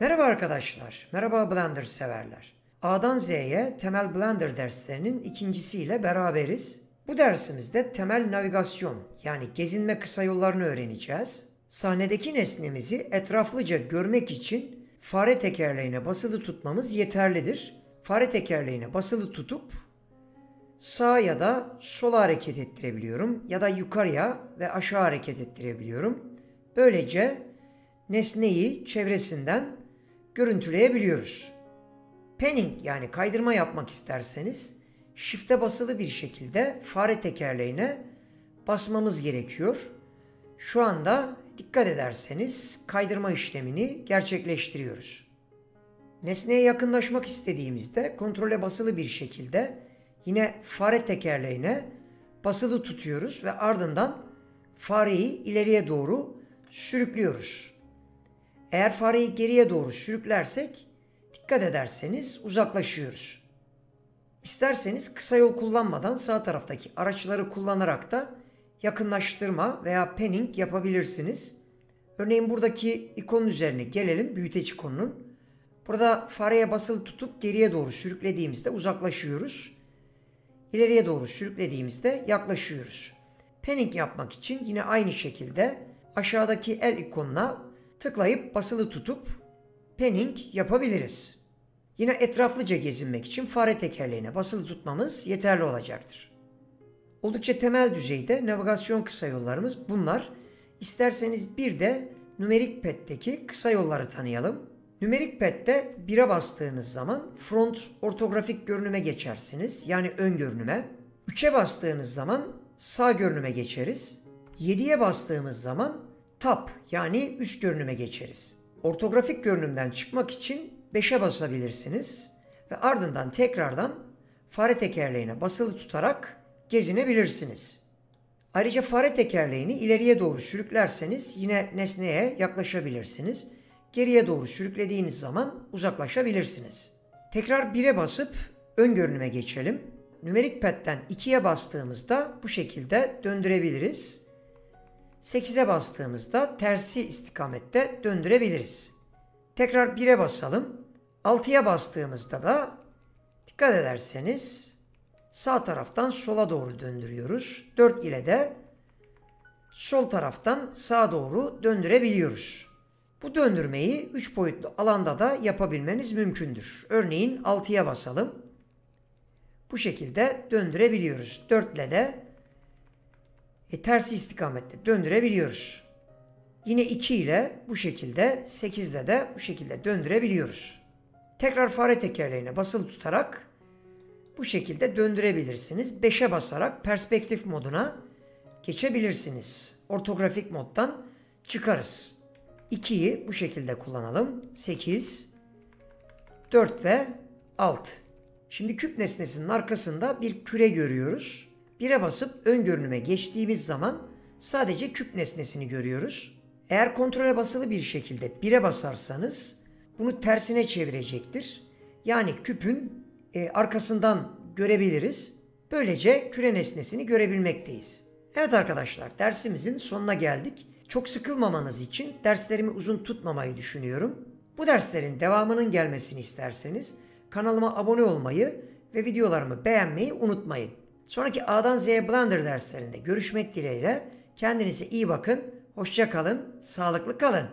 Merhaba arkadaşlar, merhaba Blender severler. A'dan Z'ye temel Blender derslerinin ikincisiyle beraberiz. Bu dersimizde temel navigasyon yani gezinme kısa yollarını öğreneceğiz. Sahnedeki nesnemizi etraflıca görmek için fare tekerleğine basılı tutmamız yeterlidir. Fare tekerleğine basılı tutup sağa ya da sola hareket ettirebiliyorum ya da yukarıya ve aşağı hareket ettirebiliyorum. Böylece nesneyi çevresinden görüntüleyebiliyoruz. Panning yani kaydırma yapmak isterseniz shift'e basılı bir şekilde fare tekerleğine basmamız gerekiyor. Şu anda dikkat ederseniz kaydırma işlemini gerçekleştiriyoruz. Nesneye yakınlaşmak istediğimizde kontrole basılı bir şekilde yine fare tekerleğine basılı tutuyoruz ve ardından fareyi ileriye doğru sürüklüyoruz. Eğer fareyi geriye doğru sürüklersek dikkat ederseniz uzaklaşıyoruz. İsterseniz kısa yol kullanmadan sağ taraftaki araçları kullanarak da yakınlaştırma veya panning yapabilirsiniz. Örneğin buradaki ikonun üzerine gelelim büyüteç ikonunun. Burada fareye basılı tutup geriye doğru sürüklediğimizde uzaklaşıyoruz. İleriye doğru sürüklediğimizde yaklaşıyoruz. Panning yapmak için yine aynı şekilde aşağıdaki el ikonuna tıklayıp basılı tutup panning yapabiliriz. Yine etraflıca gezinmek için fare tekerleğine basılı tutmamız yeterli olacaktır. Oldukça temel düzeyde navigasyon kısa yollarımız bunlar. İsterseniz bir de numerik pet'teki kısa yolları tanıyalım. Numerik pet'te 1'e bastığınız zaman front ortografik görünüme geçersiniz. Yani ön görünüme. 3'e bastığınız zaman sağ görünüme geçeriz. 7'ye bastığımız zaman top yani üst görünüme geçeriz. Ortografik görünümden çıkmak için 5'e basabilirsiniz ve ardından tekrardan fare tekerleğine basılı tutarak gezinebilirsiniz. Ayrıca fare tekerleğini ileriye doğru sürüklerseniz yine nesneye yaklaşabilirsiniz. Geriye doğru sürüklediğiniz zaman uzaklaşabilirsiniz. Tekrar 1'e basıp ön görünüme geçelim. Numerik pad'den 2'ye bastığımızda bu şekilde döndürebiliriz. 8'e bastığımızda tersi istikamette döndürebiliriz. Tekrar 1'e basalım. 6'ya bastığımızda da dikkat ederseniz sağ taraftan sola doğru döndürüyoruz. 4 ile de sol taraftan sağa doğru döndürebiliyoruz. Bu döndürmeyi 3 boyutlu alanda da yapabilmeniz mümkündür. Örneğin 6'ya basalım. Bu şekilde döndürebiliyoruz. 4 ile de e, tersi istikamette döndürebiliyoruz. Yine 2 ile bu şekilde 8 ile de bu şekilde döndürebiliyoruz. Tekrar fare tekerleğine basılı tutarak bu şekilde döndürebilirsiniz. 5'e basarak perspektif moduna geçebilirsiniz. Ortografik moddan çıkarız. 2'yi bu şekilde kullanalım. 8, 4 ve 6. Şimdi küp nesnesinin arkasında bir küre görüyoruz. 1'e basıp ön görünüme geçtiğimiz zaman sadece küp nesnesini görüyoruz. Eğer kontrole basılı bir şekilde 1'e basarsanız bunu tersine çevirecektir. Yani küpün e, arkasından görebiliriz. Böylece küre nesnesini görebilmekteyiz. Evet arkadaşlar dersimizin sonuna geldik. Çok sıkılmamanız için derslerimi uzun tutmamayı düşünüyorum. Bu derslerin devamının gelmesini isterseniz kanalıma abone olmayı ve videolarımı beğenmeyi unutmayın. Sonraki A'dan Z'ye Blender derslerinde görüşmek dileğiyle kendinize iyi bakın, hoşça kalın, sağlıklı kalın.